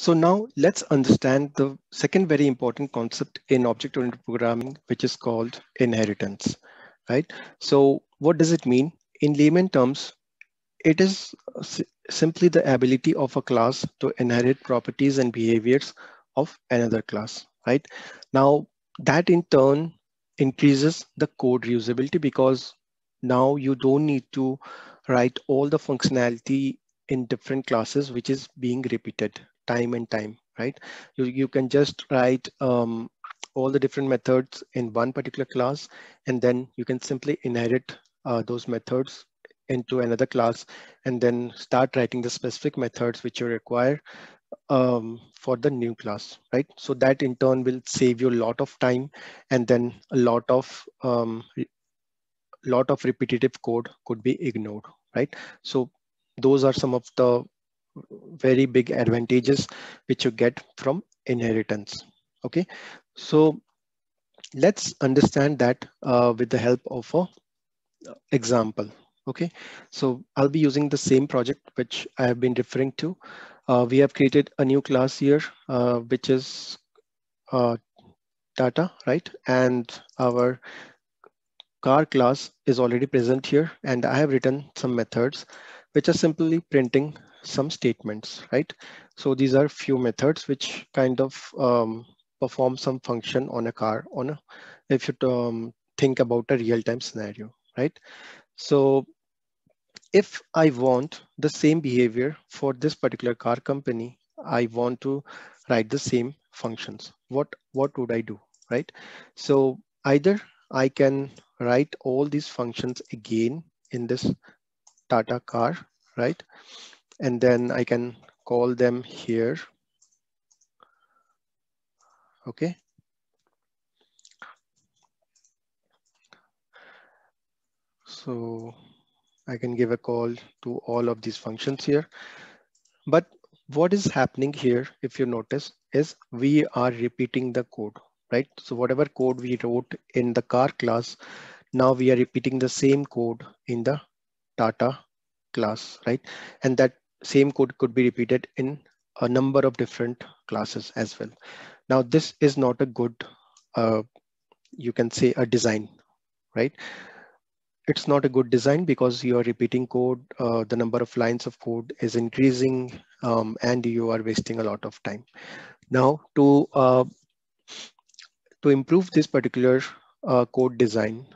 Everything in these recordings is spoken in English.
So now let's understand the second very important concept in object-oriented programming, which is called inheritance, right? So what does it mean? In layman terms, it is simply the ability of a class to inherit properties and behaviors of another class, right? Now that in turn increases the code reusability because now you don't need to write all the functionality in different classes, which is being repeated time and time, right? You, you can just write um, all the different methods in one particular class, and then you can simply inherit uh, those methods into another class and then start writing the specific methods which you require um, for the new class, right? So that in turn will save you a lot of time and then a lot of um, lot of repetitive code could be ignored, right? So those are some of the very big advantages which you get from inheritance. Okay, so let's understand that uh, with the help of a example. Okay, so I'll be using the same project which I have been referring to. Uh, we have created a new class here, uh, which is uh, Tata, right? And our car class is already present here. And I have written some methods which are simply printing some statements, right? So these are few methods which kind of um, perform some function on a car on a, if you um, think about a real-time scenario, right? So if I want the same behavior for this particular car company, I want to write the same functions. What, what would I do, right? So either I can write all these functions again in this Tata car, right? And then I can call them here. Okay. So I can give a call to all of these functions here. But what is happening here, if you notice, is we are repeating the code, right? So whatever code we wrote in the car class, now we are repeating the same code in the Tata class, right? And that same code could be repeated in a number of different classes as well. Now, this is not a good, uh, you can say a design, right? It's not a good design because you are repeating code, uh, the number of lines of code is increasing um, and you are wasting a lot of time. Now to, uh, to improve this particular uh, code design,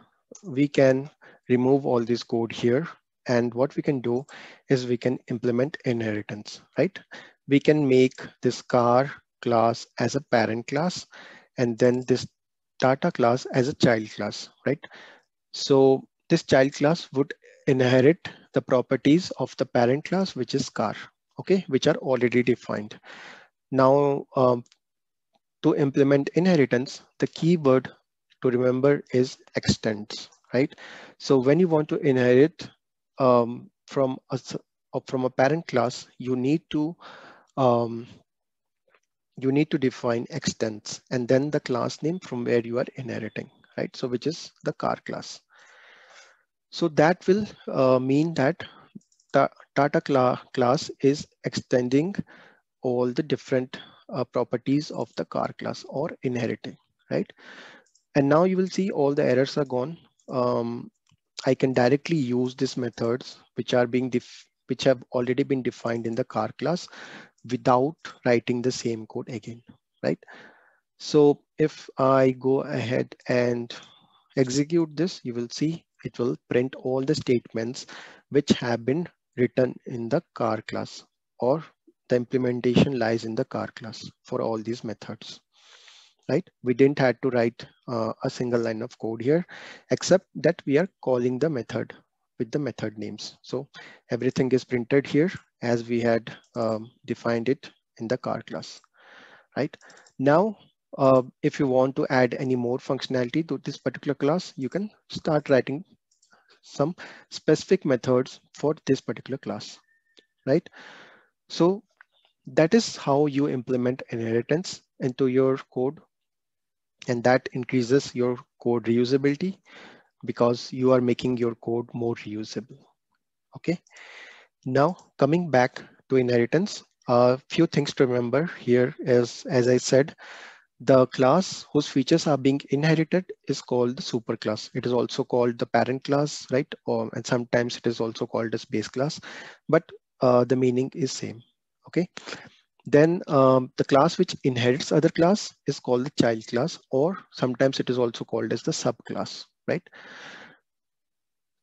we can remove all this code here and what we can do is we can implement inheritance, right? We can make this car class as a parent class and then this Tata class as a child class, right? So this child class would inherit the properties of the parent class, which is car, okay, which are already defined. Now, um, to implement inheritance, the keyword to remember is extends, right? So when you want to inherit um, from a from a parent class, you need to um, you need to define extends and then the class name from where you are inheriting, right? So which is the car class. So that will uh, mean that the Tata cl class is extending all the different uh, properties of the car class or inheriting, right? And now you will see all the errors are gone. Um, I can directly use these methods which are being which have already been defined in the car class without writing the same code again, right? So if I go ahead and execute this, you will see it will print all the statements which have been written in the car class or the implementation lies in the car class for all these methods right? We didn't had to write uh, a single line of code here, except that we are calling the method with the method names. So everything is printed here as we had um, defined it in the car class, right? Now, uh, if you want to add any more functionality to this particular class, you can start writing some specific methods for this particular class, right? So that is how you implement inheritance into your code and that increases your code reusability because you are making your code more reusable. Okay. Now coming back to inheritance, a few things to remember here is, as I said, the class whose features are being inherited is called the superclass. It is also called the parent class, right? Or and sometimes it is also called as base class, but uh, the meaning is same. Okay. Then um, the class which inherits other class is called the child class, or sometimes it is also called as the subclass, right?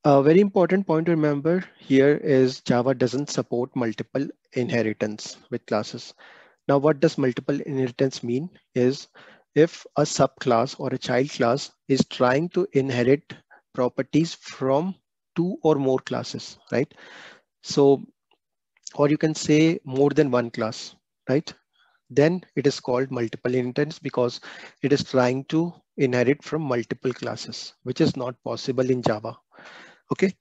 A very important point to remember here is Java doesn't support multiple inheritance with classes. Now, what does multiple inheritance mean is if a subclass or a child class is trying to inherit properties from two or more classes, right? So, or you can say more than one class, right? Then it is called multiple inheritance because it is trying to inherit from multiple classes, which is not possible in Java. Okay.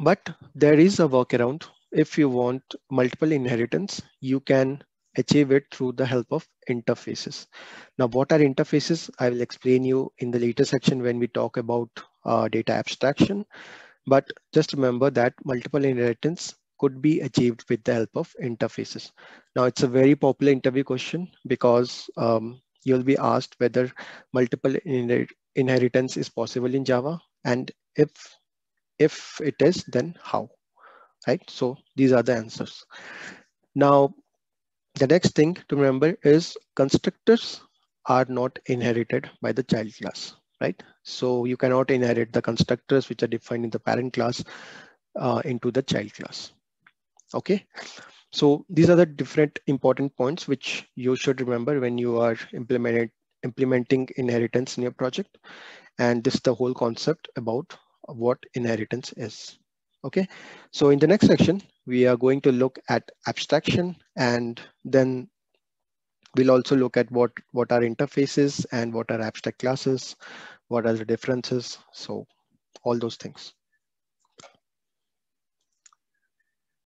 But there is a workaround. If you want multiple inheritance, you can achieve it through the help of interfaces. Now, what are interfaces? I will explain you in the later section when we talk about uh, data abstraction. But just remember that multiple inheritance could be achieved with the help of interfaces. Now, it's a very popular interview question because um, you'll be asked whether multiple inheritance is possible in Java. And if, if it is, then how, right? So these are the answers. Now, the next thing to remember is constructors are not inherited by the child class, right? So you cannot inherit the constructors which are defined in the parent class uh, into the child class. Okay, so these are the different important points which you should remember when you are implementing implementing inheritance in your project. And this is the whole concept about what inheritance is. Okay, so in the next section, we are going to look at abstraction and then we'll also look at what, what are interfaces and what are abstract classes, what are the differences. So all those things.